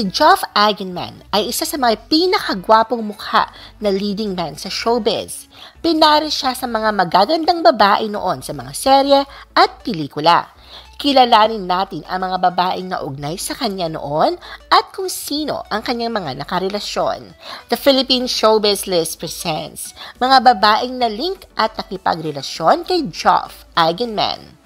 Si Geoff Eigenman ay isa sa mga pinakagwapong mukha na leading man sa showbiz. Pinari siya sa mga magagandang babae noon sa mga serye at pelikula. Kilalanin natin ang mga babaeng naugnay sa kanya noon at kung sino ang kanyang mga nakarelasyon. The Philippine Showbiz List presents mga babaeng na link at nakipagrelasyon kay Geoff Eigenman.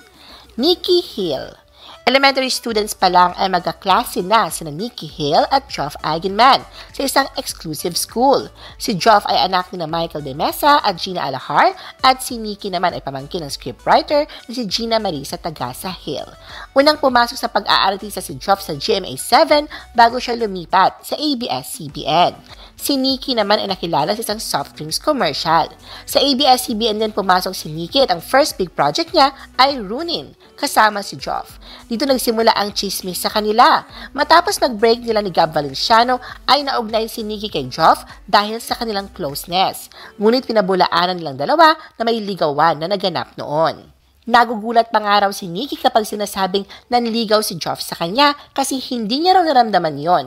Nikki Hill Elementary students pa lang ay magkaklase na sina Nikki Hale at Geoff Eigenman sa isang exclusive school. Si Geoff ay anak ni na Michael De Mesa at Gina Alahar at si Nikki naman ay pamangkin ng scriptwriter na si Gina Marisa Tagasa Hill. Unang pumasok sa pag-aartista si Geoff sa GMA7 bago siya lumipat sa ABS-CBN. Si Nikki naman ay nakilala sa isang soft drinks commercial. Sa ABS-CBN din pumasok si Nikki at ang first big project niya ay Runin, kasama si Geoff. Dito nagsimula ang chismis sa kanila. Matapos mag-break nila ni Gab Valenciano ay naugnay si Nikki kay Geoff dahil sa kanilang closeness. Ngunit pinabulaanan nilang dalawa na may ligawan na naganap noon. Nagugulat pa nga raw si Nikki kapag sinasabing nanligaw si Geoff sa kanya kasi hindi niya raw naramdaman yon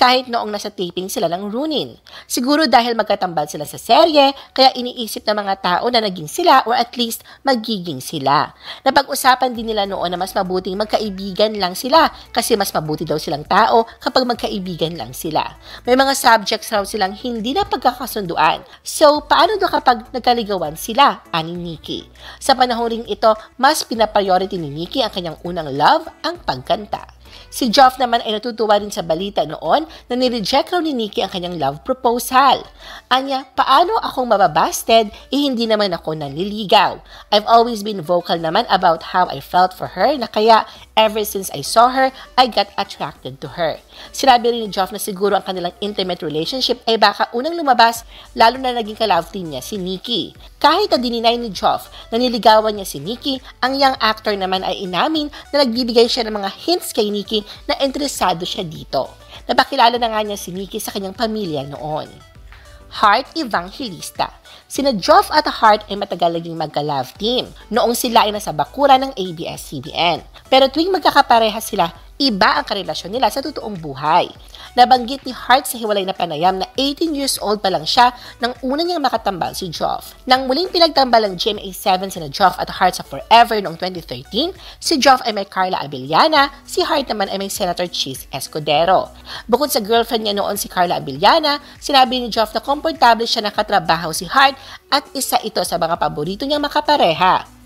kahit noong nasa taping sila ng Runin. Siguro dahil magkatambal sila sa serye, kaya iniisip ng mga tao na naging sila or at least magiging sila. Napag-usapan din nila noon na mas mabuting magkaibigan lang sila kasi mas mabuti daw silang tao kapag magkaibigan lang sila. May mga subjects raw silang hindi na pagkakasunduan. So, paano daw kapag nagkaligawan sila, ani Nikki? Sa panahon ring ito, mas pinapriority ni Nikki ang kanyang unang love, ang pagkanta. Si Geoff naman ay natutuwa rin sa balita noon na nireject raw ni Nikki ang kanyang love proposal. Anya, paano akong mababasted eh hindi naman ako nanliligaw? I've always been vocal naman about how I felt for her na kaya ever since I saw her, I got attracted to her. Sinabi rin ni Geoff na siguro ang kanilang intimate relationship ay baka unang lumabas lalo na naging ka-love team niya si Nikki. Kahit na dininay ni Geoff na niligawan niya si Nikki, ang young actor naman ay inamin na nagbibigay siya ng mga hints kay Nikki na interesado siya dito. Napakilala na nga niya si Nikki sa kanyang pamilya noon. Heart Evangelista Sina Geoff at Hart ay matagal naging magka-love team noong sila ay nasa bakura ng ABS-CBN. Pero tuwing magkakapareha sila, iba ang karelasyon nila sa totoong buhay. Nabanggit ni Hart sa hiwalay na panayam na 18 years old pa lang siya nang una niyang makatambal si Joff. Nang muling pinagtambal ang GMA7 sina Joff at Hart sa Forever noong 2013, si Joff ay may Carla Abellana, si Hart naman ay may Senator Cheese Escudero. Bukod sa girlfriend niya noon si Carla Abellana, sinabi ni Joff na komportable siya nakatrabaho si Hart at isa ito sa mga paborito niyang makapareha.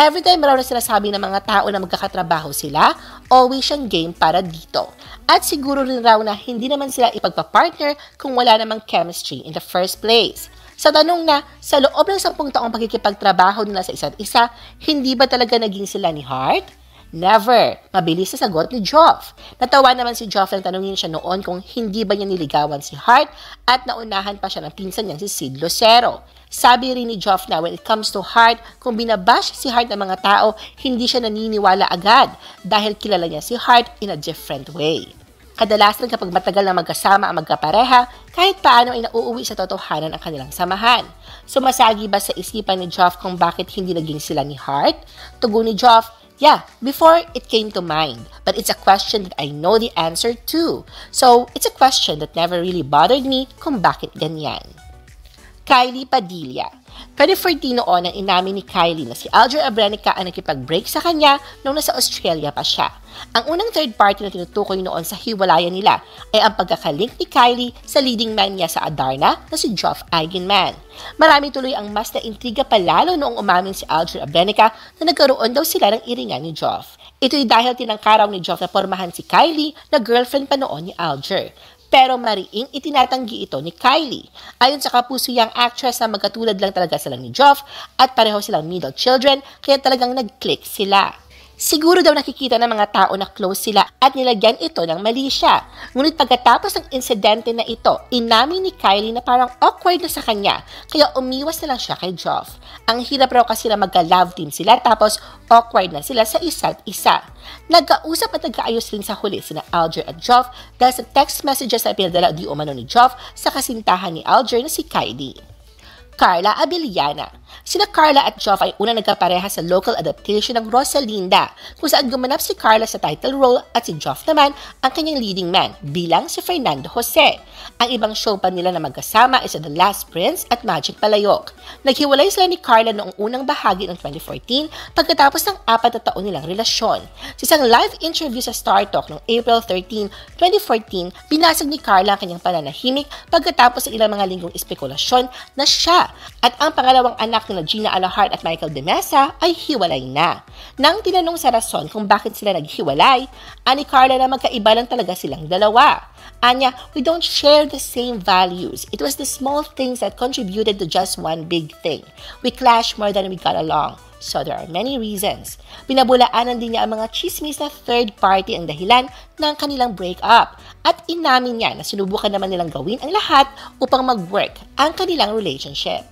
Every time raw na sinasabi ng mga tao na magkakatrabaho sila, always siyang game para dito. At siguro rin raw na hindi naman sila ipagpa-partner kung wala namang chemistry in the first place. Sa tanong na, sa loob ng sampung taong pagkikipagtrabaho nila sa isa't isa, hindi ba talaga naging sila ni Hart? Never. Mabilis sa sagot ni Joff. Natawa naman si Joff nang tanungin siya noon kung hindi ba niya niligawan si Hart at naunahan pa siya ng pinsan niyang si Sid Lucero. Sabi rin ni Joff na when it comes to Hart, kung binabash si Hart ng mga tao, hindi siya naniniwala agad dahil kilala niya si Hart in a different way. Kadalasan kapag matagal na magkasama ang magkapareha, kahit paano ay nauuwi sa totohanan ang kanilang samahan. Sumasagi ba sa isipan ni Joff kung bakit hindi naging sila ni Hart? Tugon ni Joff, Yeah, before it came to mind, but it's a question that I know the answer to. So, it's a question that never really bothered me kung bakit ganyan. Kylie Padilla 2014 noon ang inamin ni Kylie na si Alger Abrenica ang nakipag-break sa kanya nung nasa Australia pa siya. Ang unang third party na tinutukoy noon sa hiwalayan nila ay ang pagkakalink ni Kylie sa leading man niya sa Adarna na si Geoff Eigenman. Marami tuloy ang mas na-intriga pa lalo noong umamin si Alger Abrenica na nagkaroon daw sila ng iringan ni Geoff. Ito'y dahil tinangkaraw ni Geoff na pormahan si Kylie na girlfriend pa noon ni Alger pero mariing itinatanggi ito ni Kylie. Ayon sa kapuso yung actress na magkatulad lang talaga sila ni Joff at pareho silang middle children kaya talagang nag-click sila. Siguro daw nakikita ng mga tao na close sila at nilagyan ito ng mali siya. Ngunit pagkatapos ng insidente na ito, inamin ni Kylie na parang awkward na sa kanya, kaya umiwas na lang siya kay Joff. Ang hirap raw kasi na magka-love team sila tapos awkward na sila sa isa't isa. Nagkausap at nagkaayos rin sa huli sina Alger at Joff dahil sa text messages na pinadala di umano ni Joff sa kasintahan ni Alger na si Kylie. Carla Abellana Sina Carla at Geoff ay unang nagkapareha sa local adaptation ng Rosalinda, kung saan gumanap si Carla sa title role at si Geoff naman ang kanyang leading man bilang si Fernando Jose. Ang ibang show pa nila na magkasama is The Last Prince at Magic Palayok. Naghiwalay sila ni Carla noong unang bahagi ng 2014 pagkatapos ng apat na taon nilang relasyon. Sa isang live interview sa Star Talk noong April 13, 2014, binasag ni Carla ang kanyang pananahimik pagkatapos ng ilang mga linggong espekulasyon na siya at ang pangalawang anak nila Gina Alahart at Michael De Mesa ay hiwalay na. Nang tinanong sa rason kung bakit sila naghiwalay, ani Carla na magkaiba lang talaga silang dalawa. Anya, we don't share the same values. It was the small things that contributed to just one big thing. We clash more than we got along. So there are many reasons. Pinabulaanan din niya ang mga chismis na third party ang dahilan ng kanilang breakup. At inamin niya na sinubukan naman nilang gawin ang lahat upang mag-work ang kanilang relationship.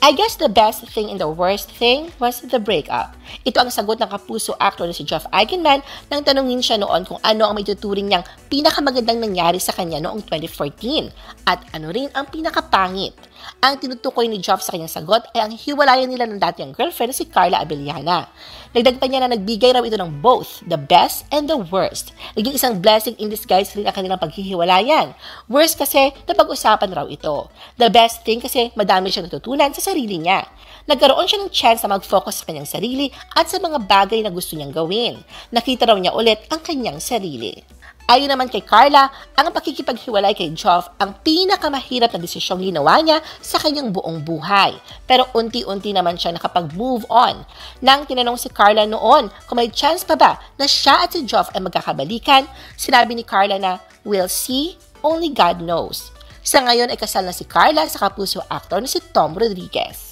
I guess the best thing and the worst thing was the breakup. Ito ang sagot ng kapuso actor na si Jeff Eigenman nang tanungin siya noon kung ano ang maituturing niyang pinakamagandang nangyari sa kanya noong 2014 at ano rin ang pinakapangit. Ang tinutukoy ni Jeff sa kanyang sagot ay ang hiwalayan nila ng dati ang girlfriend na si Carla Abellana. Nagdag pa niya na nagbigay raw ito ng both, the best and the worst. Naging isang blessing in disguise rin ang kanilang paghihiwalayan. Worst kasi napag-usapan raw ito. The best thing kasi madami siyang natutunan sa sarili niya. Nagkaroon siya ng chance na mag-focus sa kanyang sarili at sa mga bagay na gusto niyang gawin. Nakita raw niya ulit ang kanyang sarili. Ayon naman kay Carla, ang pakikipaghiwalay kay Joff ang pinakamahirap na desisyong ginawa niya sa kanyang buong buhay. Pero unti-unti naman siya nakapag-move on. Nang tinanong si Carla noon kung may chance pa ba na siya at si Joff ay magkakabalikan, sinabi ni Carla na, We'll see, only God knows. Sa ngayon ay kasal na si Carla sa kapuso actor na si Tom Rodriguez.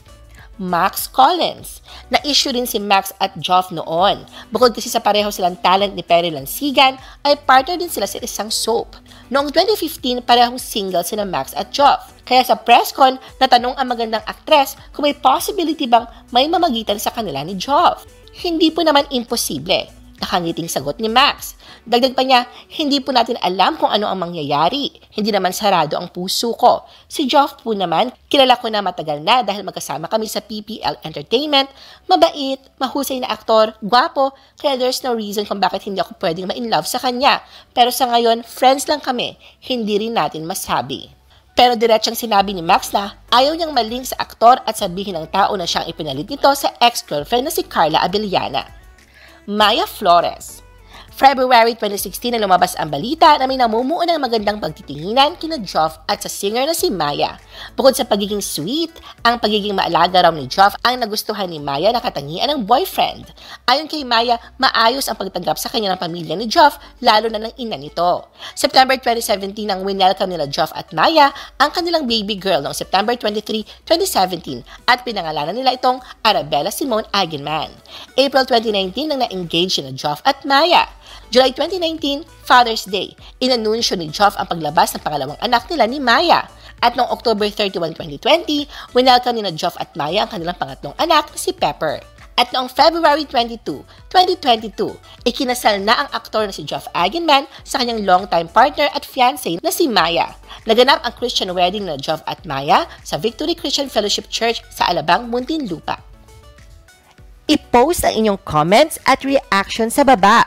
Max Collins. Na-issue rin si Max at Joff noon. Bukod kasi sa pareho silang talent ni Perry Lansigan, ay partner din sila sa isang soap. Noong 2015, parehong single sina Max at Joff. Kaya sa press con, natanong ang magandang aktres kung may possibility bang may mamagitan sa kanila ni Joff. Hindi po naman imposible. Nakangiting sagot ni Max. Dagdag pa niya, hindi po natin alam kung ano ang mangyayari. Hindi naman sarado ang puso ko. Si Joff po naman, kilala ko na matagal na dahil magkasama kami sa PPL Entertainment. Mabait, mahusay na aktor, gwapo, kaya there's no reason kung bakit hindi ako pwedeng ma-inlove sa kanya. Pero sa ngayon, friends lang kami. Hindi rin natin masabi. Pero diretsang sinabi ni Max na ayaw niyang maling sa aktor at sabihin ng tao na siyang ipinalit nito sa ex-girlfriend na si Carla Abellana. Maya Flores February 2016 na lumabas ang balita na may namumuo ng magandang pagtitinginan kina Joff at sa singer na si Maya. Bukod sa pagiging sweet, ang pagiging maalaga raw ni Joff ang nagustuhan ni Maya na katangian ng boyfriend. Ayon kay Maya, maayos ang pagtanggap sa kanya ng pamilya ni Joff, lalo na ng ina nito. September 2017 nang winelcome nila Joff at Maya ang kanilang baby girl noong September 23, 2017 at pinangalanan nila itong Arabella Simone Agenman. April 2019 nang na-engage na Joff at Maya. July 2019, Father's Day, inanunsyo ni Joff ang paglabas ng pangalawang anak nila ni Maya. At noong October 31, 2020, winelcome ni na Joff at Maya ang kanilang pangatlong anak na si Pepper. At noong February 22, 2022, ikinasal na ang aktor na si Geoff Agenman sa kanyang longtime partner at fiancé na si Maya. Naganap ang Christian wedding na Geoff at Maya sa Victory Christian Fellowship Church sa Alabang, Muntinlupa. I-post ang inyong comments at reaction sa baba